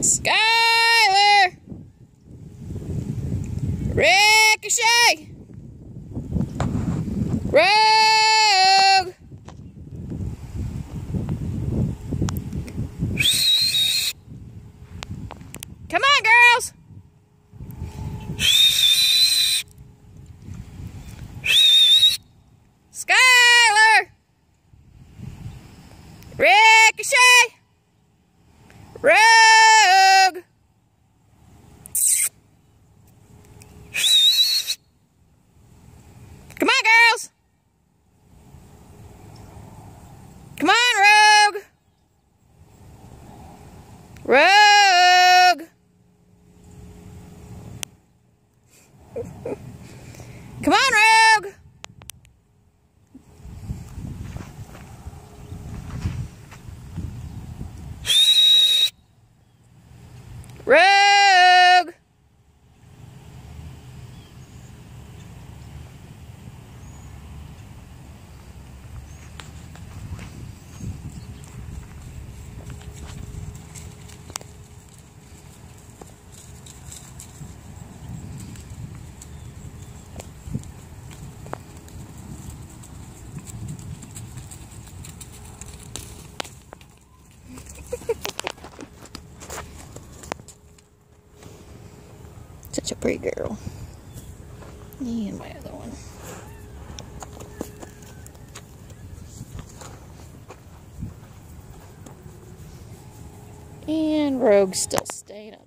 Skylar! Rickashay! Rogue! Come on, girls! Skylar! Rickashay! Rogue! Rogue! Come on, Rogue! Rogue! Such a pretty girl. And my other one. And Rogue's still staying up